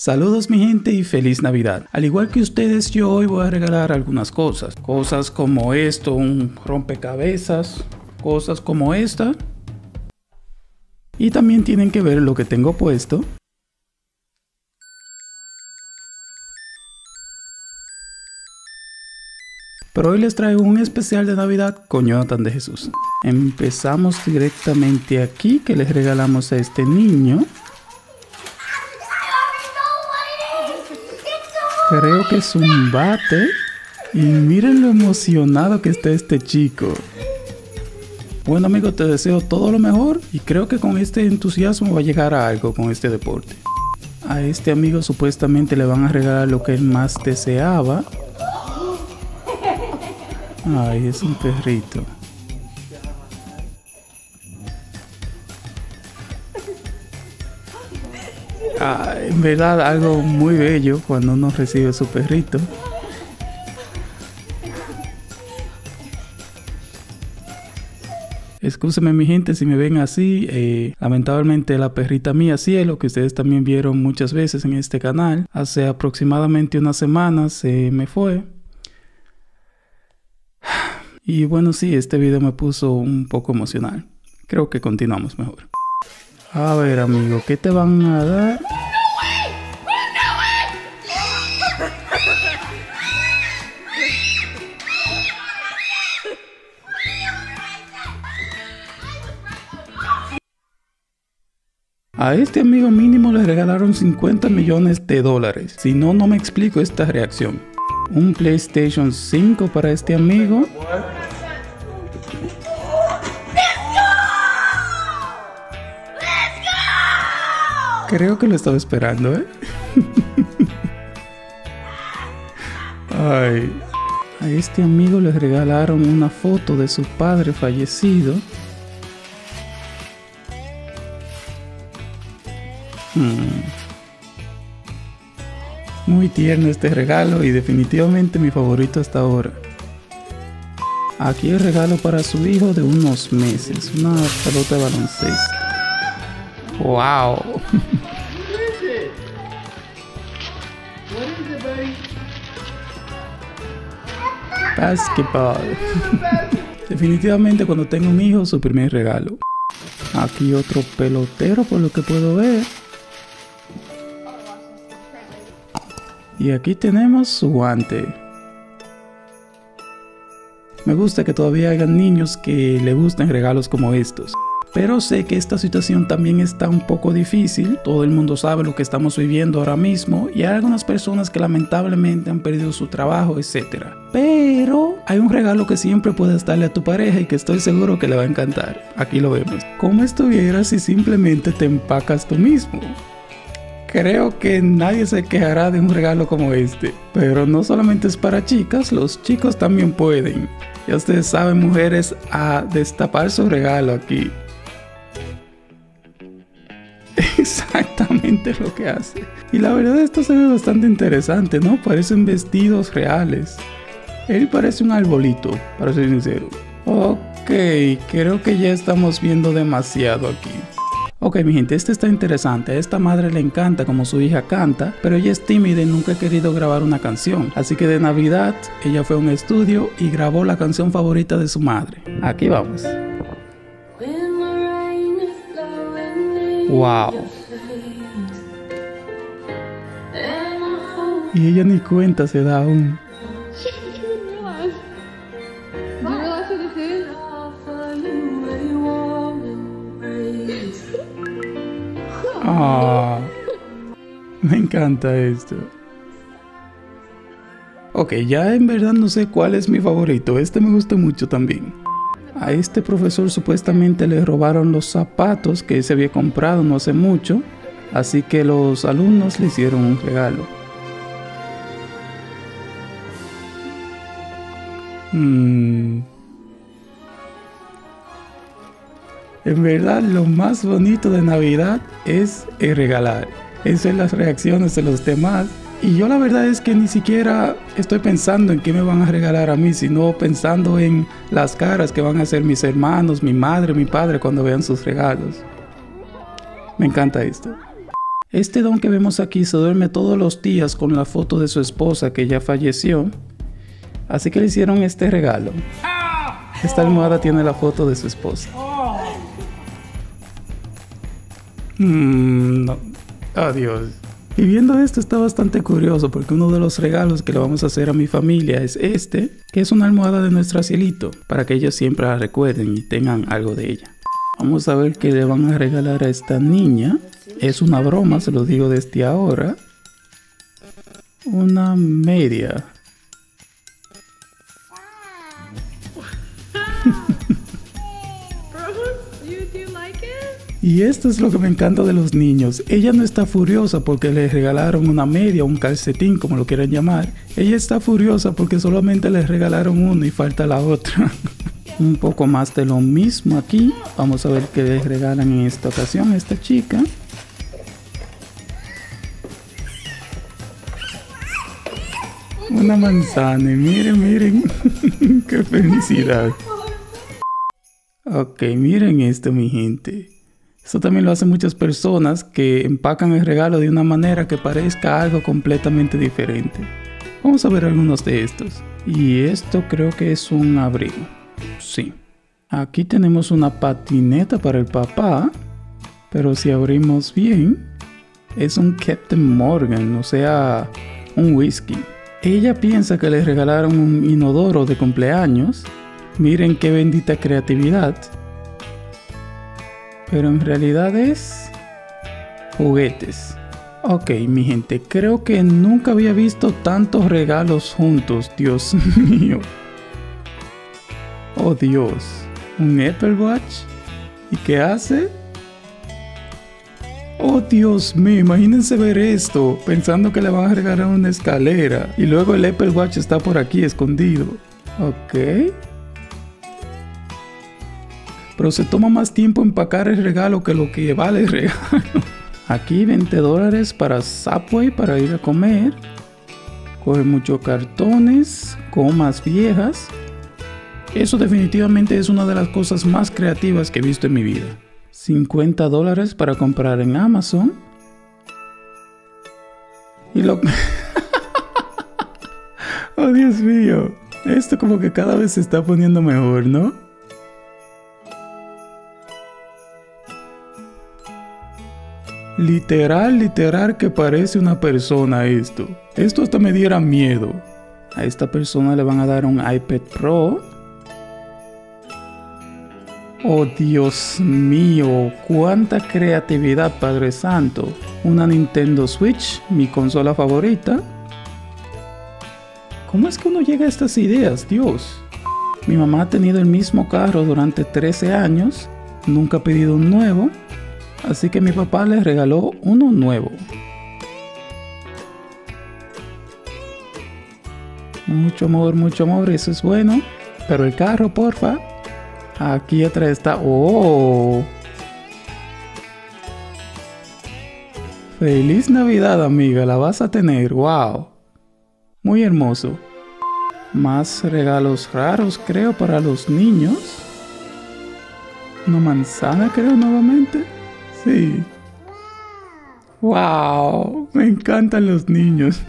Saludos mi gente y feliz Navidad. Al igual que ustedes, yo hoy voy a regalar algunas cosas. Cosas como esto, un rompecabezas, cosas como esta. Y también tienen que ver lo que tengo puesto. Pero hoy les traigo un especial de Navidad con Jonathan de Jesús. Empezamos directamente aquí que les regalamos a este niño. Creo que es un bate. Y miren lo emocionado que está este chico. Bueno amigo, te deseo todo lo mejor y creo que con este entusiasmo va a llegar a algo con este deporte. A este amigo supuestamente le van a regalar lo que él más deseaba. Ay, es un perrito. Ah, en verdad algo muy bello cuando uno recibe su perrito. Escúcheme mi gente si me ven así, eh, lamentablemente la perrita mía Cielo, que ustedes también vieron muchas veces en este canal, hace aproximadamente una semana se me fue. Y bueno, sí, este video me puso un poco emocional. Creo que continuamos mejor. A ver, amigo, ¿qué te van a dar? A este amigo mínimo le regalaron 50 millones de dólares. Si no, no me explico esta reacción. Un PlayStation 5 para este amigo. Creo que lo estaba esperando, ¿eh? Ay. A este amigo le regalaron una foto de su padre fallecido. Hmm. Muy tierno este regalo y definitivamente mi favorito hasta ahora. Aquí el regalo para su hijo de unos meses, una pelota de baloncesto. ¡Wow! Basketball. Definitivamente cuando tenga un hijo, su primer regalo. Aquí otro pelotero por lo que puedo ver. Y aquí tenemos su guante. Me gusta que todavía hayan niños que le gusten regalos como estos. Pero sé que esta situación también está un poco difícil. Todo el mundo sabe lo que estamos viviendo ahora mismo y hay algunas personas que lamentablemente han perdido su trabajo, etc. Pero hay un regalo que siempre puedes darle a tu pareja y que estoy seguro que le va a encantar. Aquí lo vemos. ¿Cómo estuviera si simplemente te empacas tú mismo? Creo que nadie se quejará de un regalo como este. Pero no solamente es para chicas, los chicos también pueden. Ya ustedes saben, mujeres, a destapar su regalo aquí. Exactamente lo que hace. Y la verdad esto se ve bastante interesante, ¿no? Parecen vestidos reales. Él parece un arbolito, para ser sincero. Ok, creo que ya estamos viendo demasiado aquí. Ok mi gente, este está interesante. A esta madre le encanta como su hija canta, pero ella es tímida y nunca ha querido grabar una canción. Así que de Navidad ella fue a un estudio y grabó la canción favorita de su madre. Aquí vamos. Wow. Y ella ni cuenta se da aún. Ah, me encanta esto. Ok, ya en verdad no sé cuál es mi favorito. Este me gusta mucho también. A este profesor supuestamente le robaron los zapatos que se había comprado no hace mucho. Así que los alumnos le hicieron un regalo. Hmm. En verdad, lo más bonito de Navidad es el regalar. Eso es las reacciones de los demás. Y yo la verdad es que ni siquiera estoy pensando en qué me van a regalar a mí, sino pensando en las caras que van a hacer mis hermanos, mi madre, mi padre cuando vean sus regalos. Me encanta esto. Este don que vemos aquí se duerme todos los días con la foto de su esposa que ya falleció. Así que le hicieron este regalo. Esta almohada tiene la foto de su esposa. Mm, no. Adiós. Y viendo esto está bastante curioso porque uno de los regalos que le vamos a hacer a mi familia es este, que es una almohada de nuestro cielito, para que ellos siempre la recuerden y tengan algo de ella. Vamos a ver qué le van a regalar a esta niña. Es una broma, se lo digo desde ahora. Una media. Y esto es lo que me encanta de los niños. Ella no está furiosa porque le regalaron una media, un calcetín, como lo quieran llamar. Ella está furiosa porque solamente le regalaron uno y falta la otra. un poco más de lo mismo aquí. Vamos a ver qué le regalan en esta ocasión a esta chica. Una manzana, miren, miren, qué felicidad. Ok, miren esto, mi gente. Esto también lo hacen muchas personas que empacan el regalo de una manera que parezca algo completamente diferente. Vamos a ver algunos de estos. Y esto creo que es un abrigo. Sí. Aquí tenemos una patineta para el papá. Pero si abrimos bien, es un Captain Morgan, o sea, un whisky. Ella piensa que le regalaron un inodoro de cumpleaños. Miren qué bendita creatividad. Pero en realidad es juguetes. Ok, mi gente, creo que nunca había visto tantos regalos juntos, Dios mío. Oh Dios, un Apple Watch. ¿Y qué hace? Oh Dios mío, imagínense ver esto, pensando que le van a regalar una escalera y luego el Apple Watch está por aquí escondido. Ok. Pero se toma más tiempo empacar el regalo que lo que vale el regalo. Aquí 20 dólares para Subway para ir a comer. Coge muchos cartones, comas viejas. Eso definitivamente es una de las cosas más creativas que he visto en mi vida. 50 dólares para comprar en Amazon. Y lo... oh Dios mío. Esto como que cada vez se está poniendo mejor, ¿no? Literal, literal que parece una persona esto. Esto hasta me diera miedo. A esta persona le van a dar un iPad Pro Oh Dios mío, cuánta creatividad, Padre Santo. Una Nintendo Switch, mi consola favorita. ¿Cómo es que uno llega a estas ideas, Dios? Mi mamá ha tenido el mismo carro durante 13 años, nunca ha pedido un nuevo, así que mi papá le regaló uno nuevo. Mucho amor, mucho amor, eso es bueno. Pero el carro, porfa, Aquí atrás está. ¡Oh! Feliz Navidad, amiga. La vas a tener. ¡Wow! Muy hermoso. Más regalos raros, creo, para los niños. Una manzana, creo, nuevamente. Sí. ¡Wow! Me encantan los niños.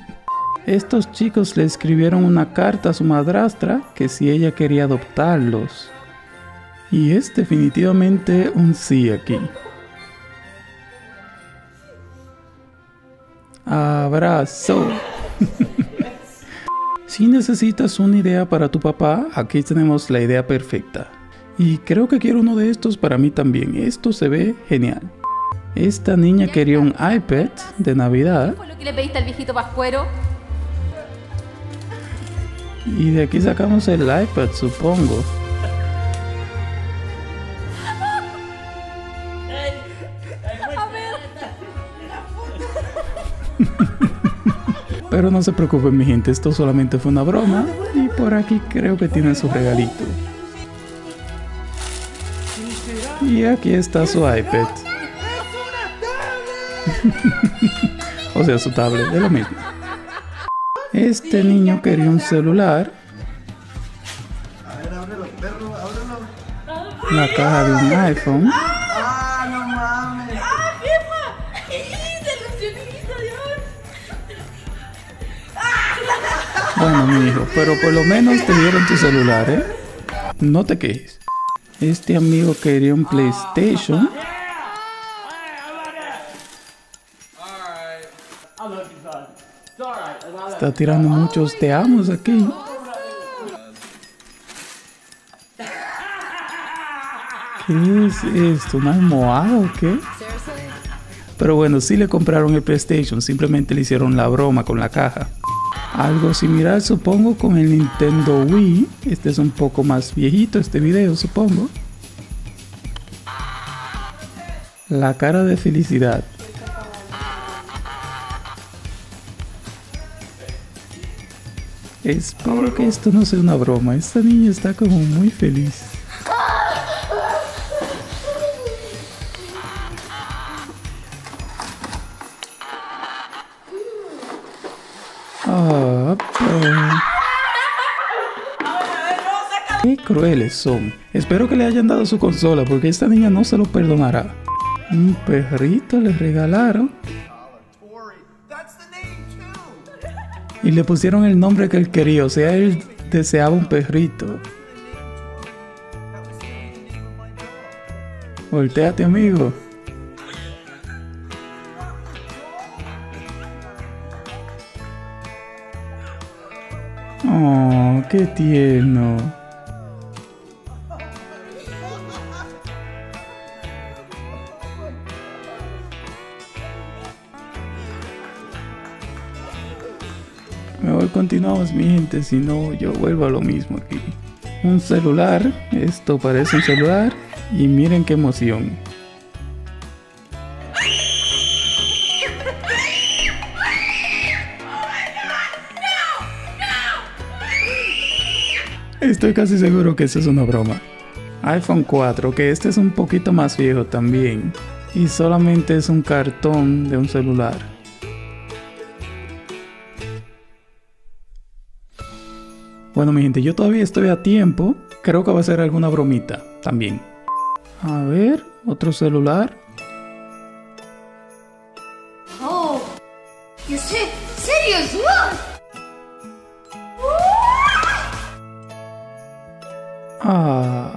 Estos chicos le escribieron una carta a su madrastra que si ella quería adoptarlos. Y es definitivamente un sí aquí. Abrazo. si necesitas una idea para tu papá, aquí tenemos la idea perfecta. Y creo que quiero uno de estos para mí también. Esto se ve genial. Esta niña quería un iPad de Navidad. ¿Qué lo que le pediste al viejito pascuero? Y de aquí sacamos el iPad, supongo. Pero no se preocupen mi gente, esto solamente fue una broma y por aquí creo que tiene su regalito. Y aquí está su iPad. o sea, su tablet, es lo mismo. Este niño quería un celular. La caja de un iPhone. ¡Ah, no mames! ¡Ah, jefa! Bueno, mi hijo, pero por lo menos te dieron tu celular, ¿eh? No te quejes. Este amigo quería un PlayStation. Está tirando muchos te amos aquí. ¿Qué es esto? ¿Una almohada o qué? Pero bueno, sí le compraron el PlayStation, simplemente le hicieron la broma con la caja. Algo similar supongo con el Nintendo Wii. Este es un poco más viejito este video supongo. La cara de felicidad. Espero que esto no sea una broma. Esta niña está como muy feliz. Qué crueles son. Espero que le hayan dado su consola porque esta niña no se lo perdonará. Un perrito le regalaron. Y le pusieron el nombre que él quería, o sea, él deseaba un perrito. Volteate, amigo. Oh, qué tierno. Mejor continuamos mi gente, si no yo vuelvo a lo mismo aquí. Un celular, esto parece un celular y miren qué emoción. Estoy casi seguro que eso es una broma. iPhone 4, que este es un poquito más viejo también. Y solamente es un cartón de un celular. Bueno mi gente, yo todavía estoy a tiempo. Creo que va a ser alguna bromita también. A ver, otro celular. Oh, you say Ah.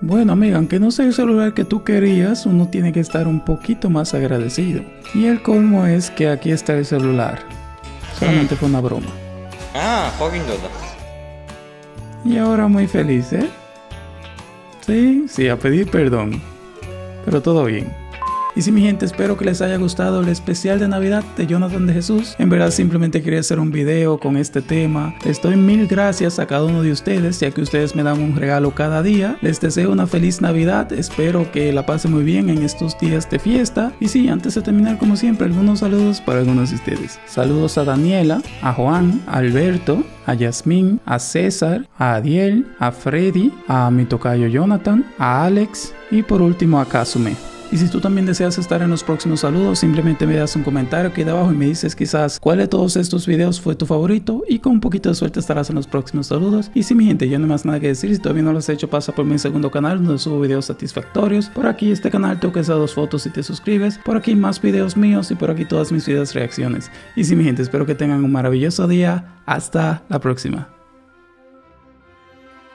Bueno, amiga, aunque no sea el celular que tú querías, uno tiene que estar un poquito más agradecido. Y el colmo es que aquí está el celular. Solamente fue una broma. Ah, fucking Y ahora muy feliz, ¿eh? Sí, sí, a pedir perdón. Pero todo bien. Y sí, mi gente, espero que les haya gustado el especial de Navidad de Jonathan de Jesús. En verdad, simplemente quería hacer un video con este tema. Les doy mil gracias a cada uno de ustedes, ya que ustedes me dan un regalo cada día. Les deseo una feliz Navidad. Espero que la pasen muy bien en estos días de fiesta. Y sí, antes de terminar, como siempre, algunos saludos para algunos de ustedes. Saludos a Daniela, a Juan, a Alberto, a Yasmín, a César, a Adiel, a Freddy, a mi tocayo Jonathan, a Alex y por último a Kazume. Y si tú también deseas estar en los próximos saludos, simplemente me das un comentario aquí debajo y me dices quizás cuál de todos estos videos fue tu favorito y con un poquito de suerte estarás en los próximos saludos. Y si mi gente, ya no hay más nada que decir, si todavía no lo has hecho, pasa por mi segundo canal donde subo videos satisfactorios. Por aquí este canal toca esas dos fotos si te suscribes. Por aquí más videos míos y por aquí todas mis videos reacciones. Y si mi gente, espero que tengan un maravilloso día. Hasta la próxima.